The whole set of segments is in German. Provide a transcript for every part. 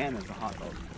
and it's a hot dog.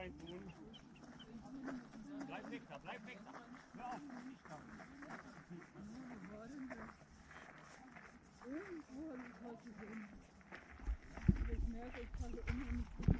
Rein tun. Bleib weg da, bleib weg da. Hör auf, nicht da. Ich heute gesehen. Ich merke, ich falle immer nicht